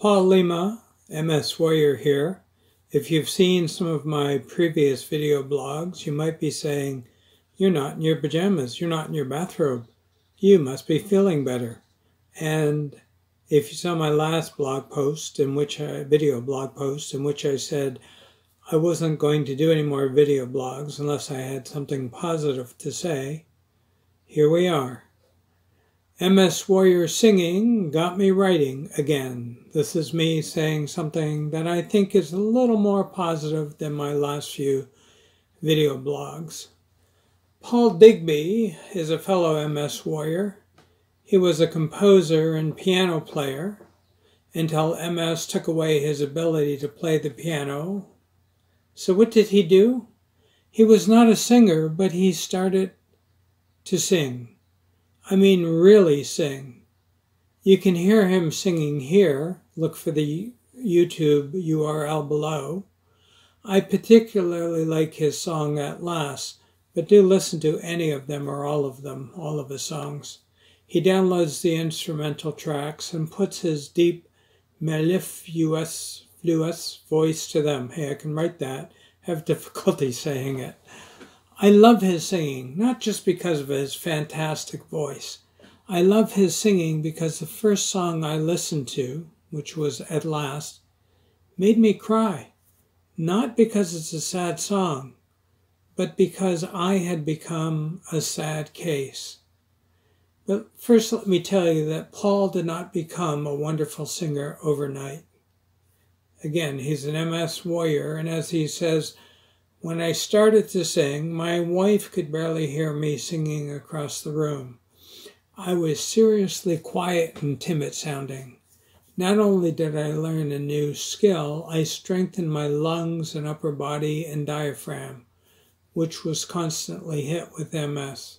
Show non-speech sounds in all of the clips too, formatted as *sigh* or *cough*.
Paul Lima, MS Warrior here. If you've seen some of my previous video blogs, you might be saying, You're not in your pajamas, you're not in your bathrobe. You must be feeling better. And if you saw my last blog post, in which I, video blog post, in which I said I wasn't going to do any more video blogs unless I had something positive to say, here we are. MS Warrior singing got me writing again. This is me saying something that I think is a little more positive than my last few video blogs. Paul Digby is a fellow MS Warrior. He was a composer and piano player until MS took away his ability to play the piano. So, what did he do? He was not a singer, but he started to sing. I mean, really sing. You can hear him singing here. Look for the YouTube URL below. I particularly like his song At Last, but do listen to any of them or all of them, all of his songs. He downloads the instrumental tracks and puts his deep, mellifluous voice to them. Hey, I can write that. Have difficulty *laughs* saying it. I love his singing, not just because of his fantastic voice. I love his singing because the first song I listened to, which was At Last, made me cry. Not because it's a sad song, but because I had become a sad case. But first, let me tell you that Paul did not become a wonderful singer overnight. Again, he's an MS warrior, and as he says, when I started to sing, my wife could barely hear me singing across the room. I was seriously quiet and timid sounding. Not only did I learn a new skill, I strengthened my lungs and upper body and diaphragm, which was constantly hit with MS.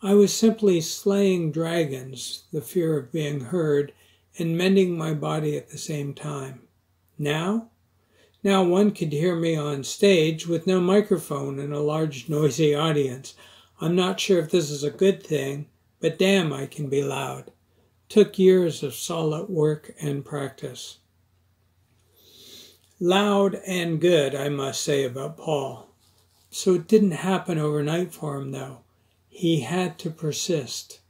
I was simply slaying dragons, the fear of being heard, and mending my body at the same time. Now, now one could hear me on stage with no microphone and a large noisy audience. I'm not sure if this is a good thing, but damn, I can be loud. Took years of solid work and practice. Loud and good, I must say about Paul. So it didn't happen overnight for him, though. He had to persist.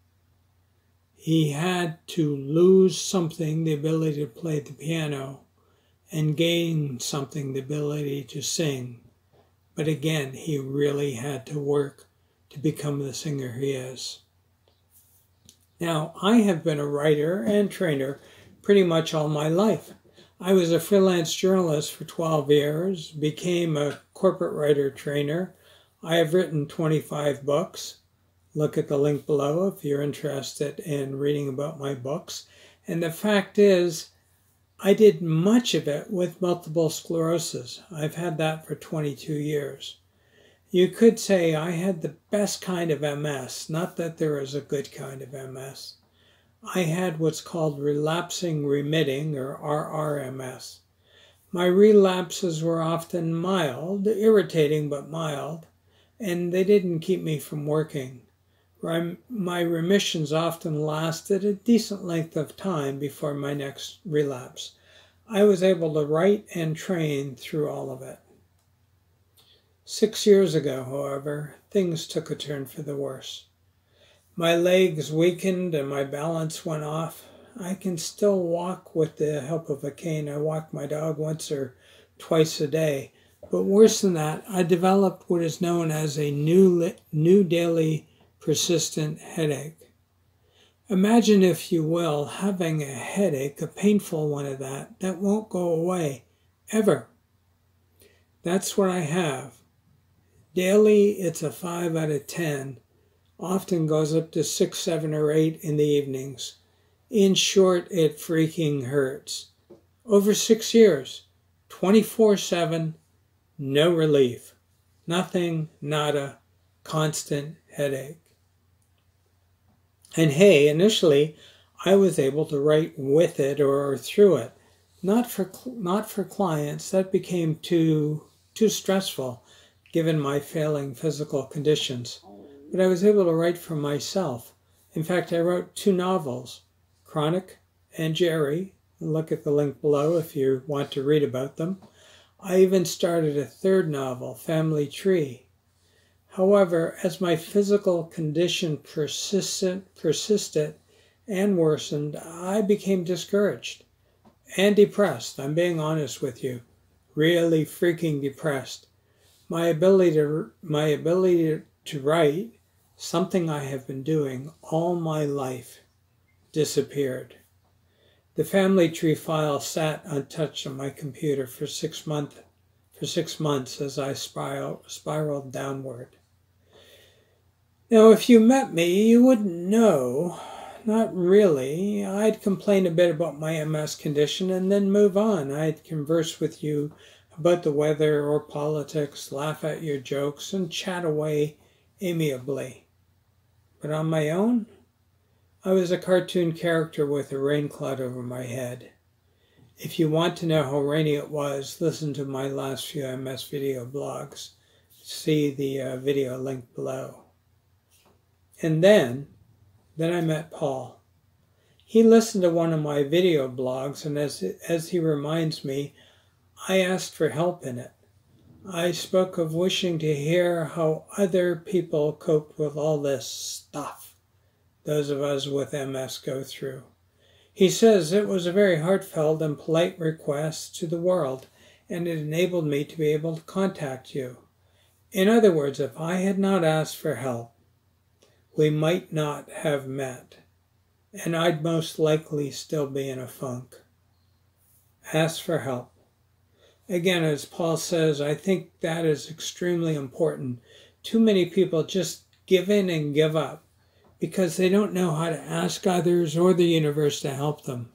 He had to lose something, the ability to play the piano, and gain something the ability to sing. But again, he really had to work to become the singer he is. Now, I have been a writer and trainer pretty much all my life. I was a freelance journalist for 12 years, became a corporate writer trainer. I have written 25 books. Look at the link below if you're interested in reading about my books. And the fact is, I did much of it with multiple sclerosis. I've had that for 22 years. You could say I had the best kind of MS, not that there is a good kind of MS. I had what's called relapsing remitting or RRMS. My relapses were often mild, irritating but mild, and they didn't keep me from working. My remissions often lasted a decent length of time before my next relapse. I was able to write and train through all of it. Six years ago, however, things took a turn for the worse. My legs weakened and my balance went off. I can still walk with the help of a cane. I walk my dog once or twice a day. But worse than that, I developed what is known as a new, new daily persistent headache. Imagine, if you will, having a headache, a painful one of that, that won't go away ever. That's what I have. Daily, it's a 5 out of 10, often goes up to 6, 7, or 8 in the evenings. In short, it freaking hurts. Over six years, 24 7, no relief. Nothing, nada, constant headache. And hey, initially, I was able to write with it or through it. Not for not for clients. That became too too stressful, given my failing physical conditions. But I was able to write for myself. In fact, I wrote two novels, Chronic and Jerry, Look at the link below if you want to read about them. I even started a third novel, Family Tree. However, as my physical condition persistent, persisted and worsened, I became discouraged and depressed. I'm being honest with you. Really freaking depressed. My ability to my ability to write, something I have been doing all my life, disappeared. The family tree file sat untouched on my computer for six months for six months as I spiral, spiraled downward. Now, if you met me, you wouldn't know not really. I'd complain a bit about my MS condition and then move on. I'd converse with you about the weather or politics, laugh at your jokes, and chat away amiably. But on my own, I was a cartoon character with a rain cloud over my head. If you want to know how rainy it was, listen to my last few MS video blogs. See the uh, video link below. And then then I met Paul. He listened to one of my video blogs, and as, as he reminds me, I asked for help in it. I spoke of wishing to hear how other people cope with all this stuff those of us with MS go through. He says it was a very heartfelt and polite request to the world, and it enabled me to be able to contact you. In other words, if I had not asked for help, we might not have met, and I'd most likely still be in a funk. Ask for help. Again, as Paul says, I think that is extremely important. Too many people just give in and give up because they don't know how to ask others or the universe to help them.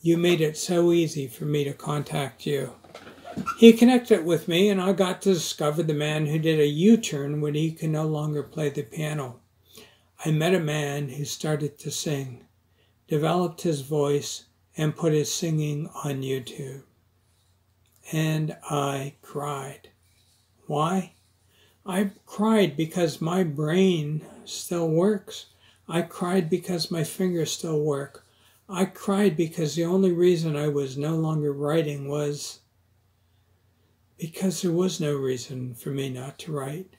You made it so easy for me to contact you. He connected with me, and I got to discover the man who did a U turn when he could no longer play the piano. I met a man who started to sing, developed his voice, and put his singing on YouTube. And I cried. Why? I cried because my brain still works. I cried because my fingers still work. I cried because the only reason I was no longer writing was because there was no reason for me not to write.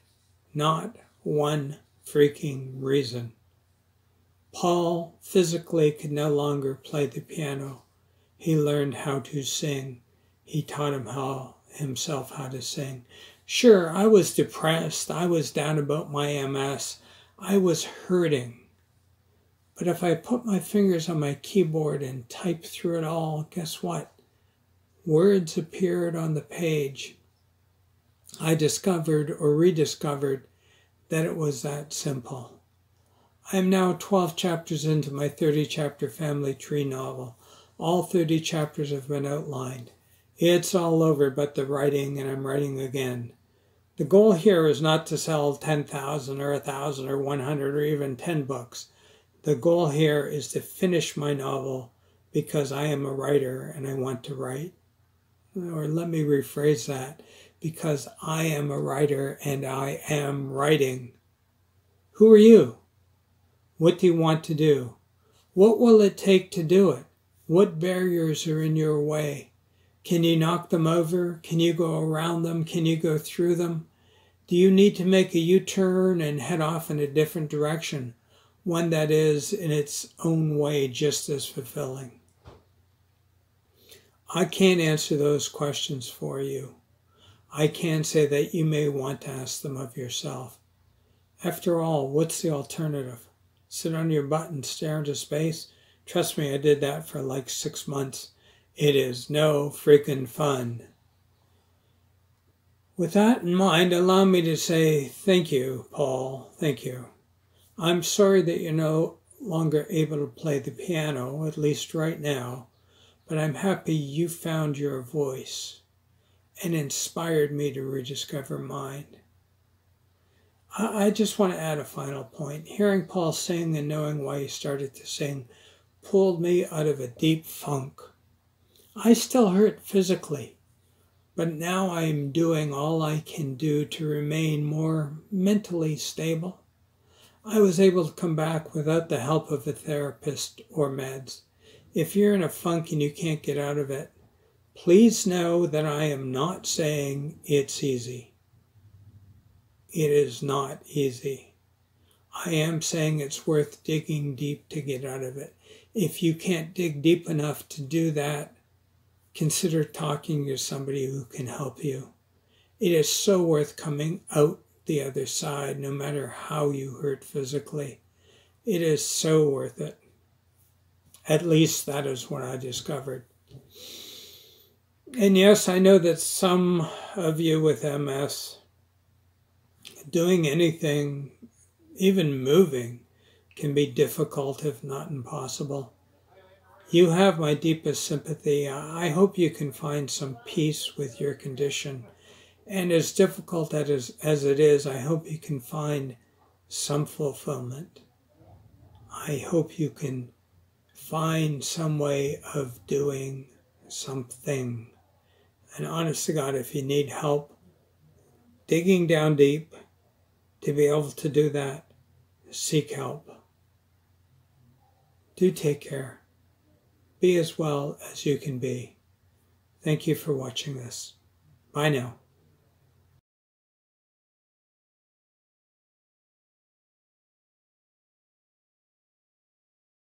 Not one freaking reason. Paul physically could no longer play the piano. He learned how to sing. He taught him how himself how to sing. Sure, I was depressed. I was down about my MS. I was hurting. But if I put my fingers on my keyboard and typed through it all, guess what? Words appeared on the page. I discovered or rediscovered that it was that simple. I am now 12 chapters into my 30 chapter family tree novel. All 30 chapters have been outlined. It's all over but the writing, and I'm writing again. The goal here is not to sell 10,000 or 1,000 or 100 or even 10 books. The goal here is to finish my novel because I am a writer and I want to write. Or let me rephrase that because I am a writer and I am writing. Who are you? What do you want to do? What will it take to do it? What barriers are in your way? Can you knock them over? Can you go around them? Can you go through them? Do you need to make a U turn and head off in a different direction? One that is, in its own way, just as fulfilling. I can't answer those questions for you. I can say that you may want to ask them of yourself. After all, what's the alternative? Sit on your butt and stare into space? Trust me, I did that for like six months. It is no freaking fun. With that in mind, allow me to say thank you, Paul. Thank you. I'm sorry that you're no longer able to play the piano, at least right now, but I'm happy you found your voice and inspired me to rediscover mine. I just want to add a final point. Hearing Paul sing and knowing why he started to sing pulled me out of a deep funk. I still hurt physically, but now I am doing all I can do to remain more mentally stable. I was able to come back without the help of a therapist or meds. If you're in a funk and you can't get out of it, please know that I am not saying it's easy. It is not easy. I am saying it's worth digging deep to get out of it. If you can't dig deep enough to do that, consider talking to somebody who can help you. It is so worth coming out the other side, no matter how you hurt physically. It is so worth it. At least that is what I discovered. And yes, I know that some of you with MS, doing anything, even moving, can be difficult, if not impossible. You have my deepest sympathy. I hope you can find some peace with your condition. And as difficult as, as it is, I hope you can find some fulfillment. I hope you can find some way of doing something. And honest to God, if you need help digging down deep to be able to do that, seek help. Do take care. Be as well as you can be. Thank you for watching this. Bye now.